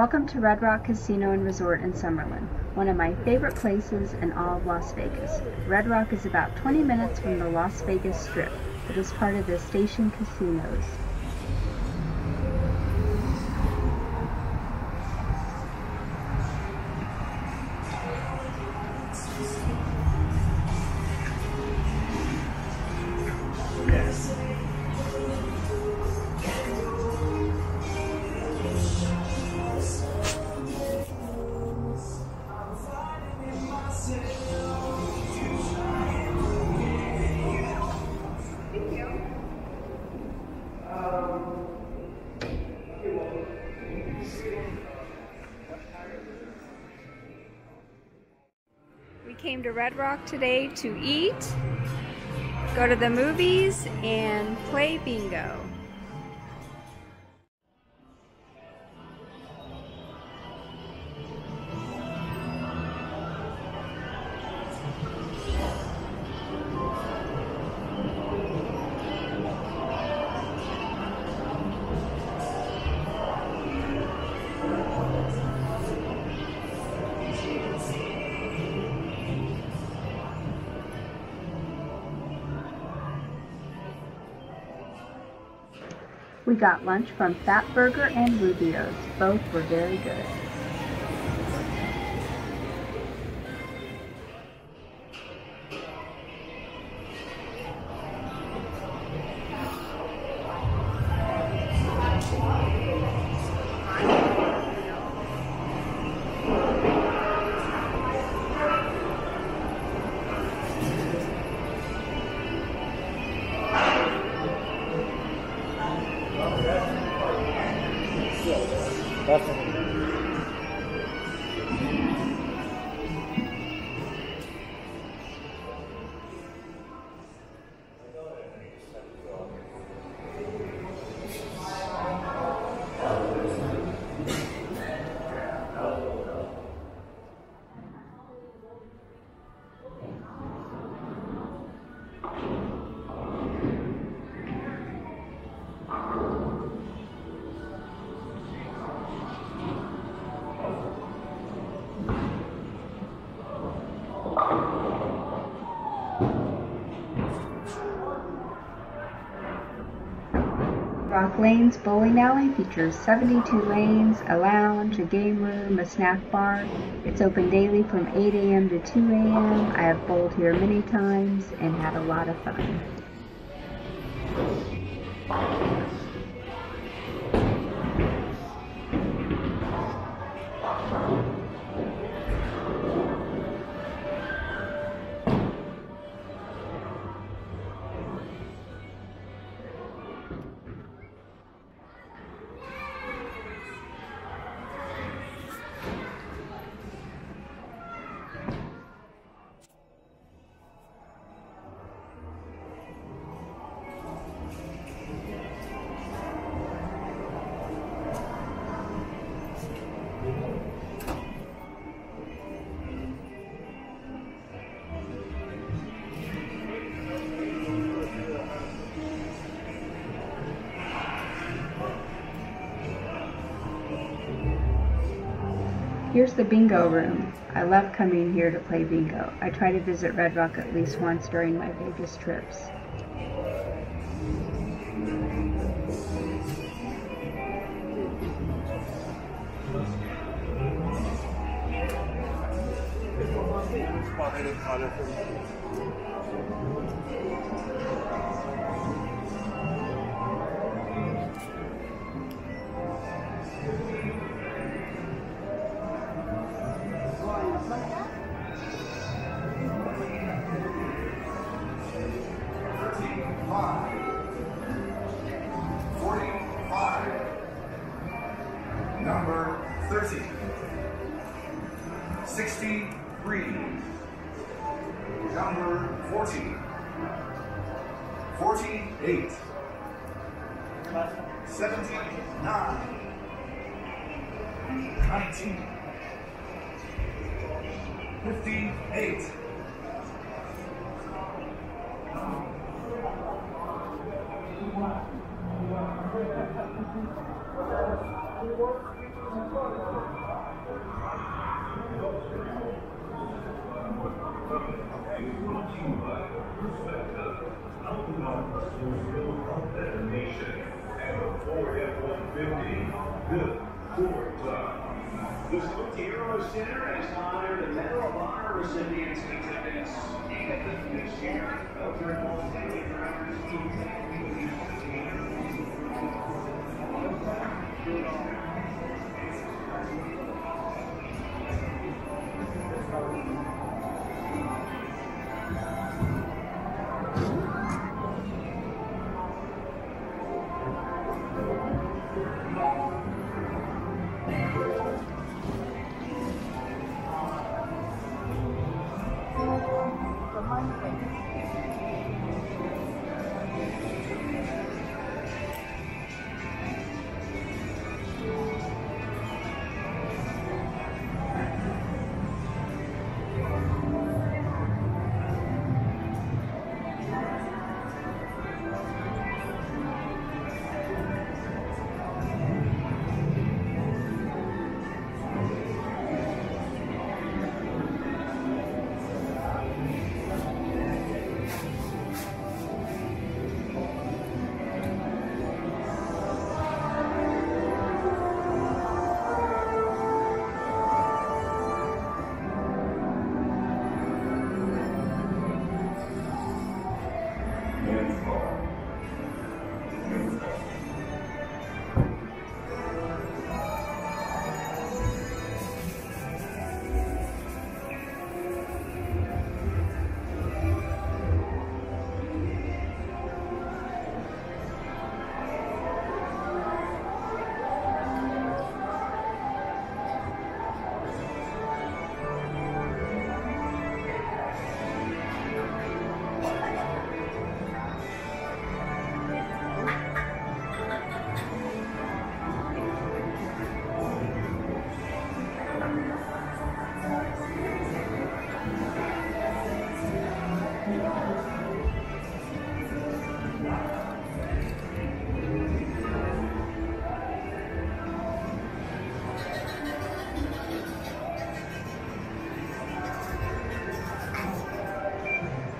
Welcome to Red Rock Casino and Resort in Summerlin, one of my favorite places in all of Las Vegas. Red Rock is about 20 minutes from the Las Vegas Strip. It is part of the Station Casinos. Came to Red Rock today to eat, go to the movies, and play bingo. We got lunch from Fatburger and Rubio's. Both were very good. Rock Lanes Bowling Alley features 72 lanes, a lounge, a game room, a snack bar. It's open daily from 8 a.m. to 2 a.m. I have bowled here many times and had a lot of fun. Here's the bingo room. I love coming here to play bingo. I try to visit Red Rock at least once during my Vegas trips. Number Number 40. 48. 79. 19. 58. The Smoke Hero Center has honored the Medal of Honor recipients in attendance this year. one thing.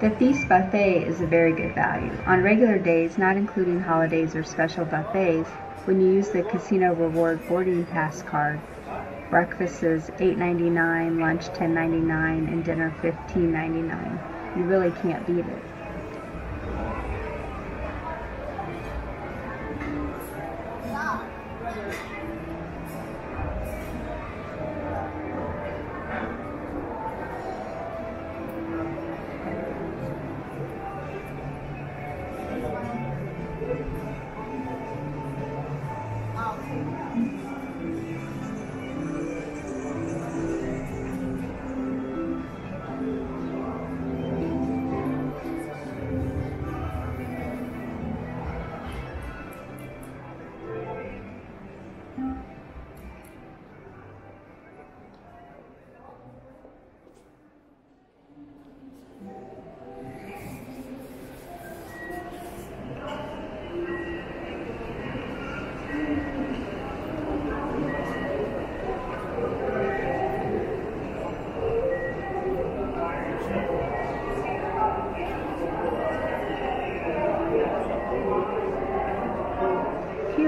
The Feast Buffet is a very good value. On regular days, not including holidays or special buffets, when you use the Casino Reward boarding pass card, breakfast is $8.99, lunch $10.99, and dinner $15.99. You really can't beat it.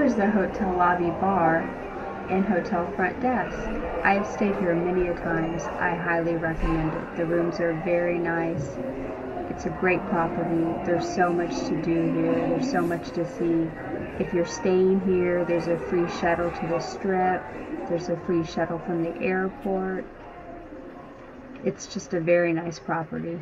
Here's the hotel lobby bar and hotel front desk. I have stayed here many a times. I highly recommend it. The rooms are very nice. It's a great property. There's so much to do here. There's so much to see. If you're staying here, there's a free shuttle to the strip. There's a free shuttle from the airport. It's just a very nice property.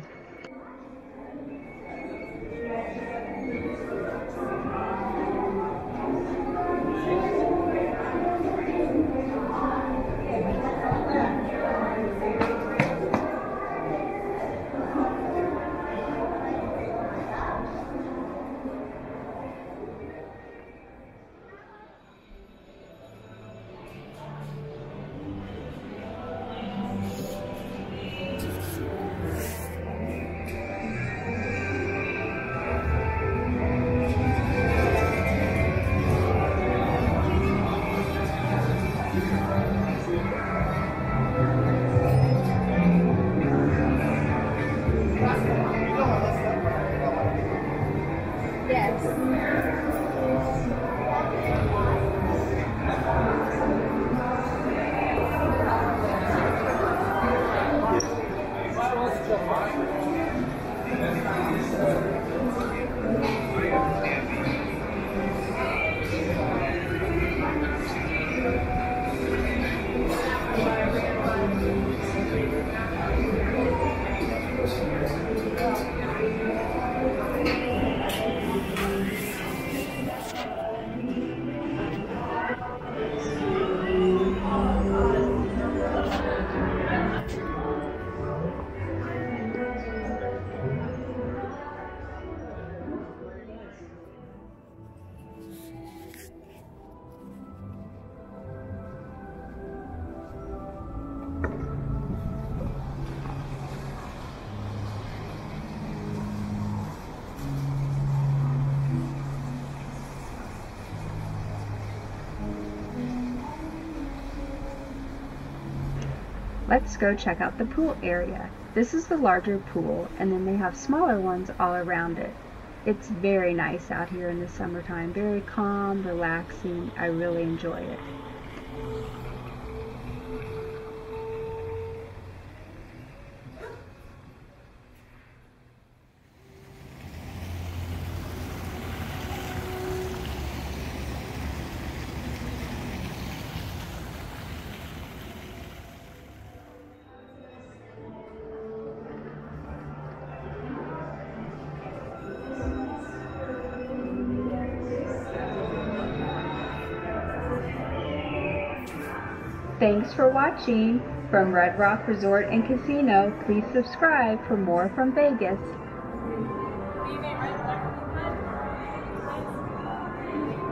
Obrigado. Let's go check out the pool area. This is the larger pool and then they have smaller ones all around it. It's very nice out here in the summertime, very calm, relaxing. I really enjoy it. Thanks for watching. From Red Rock Resort and Casino, please subscribe for more from Vegas. Thank you.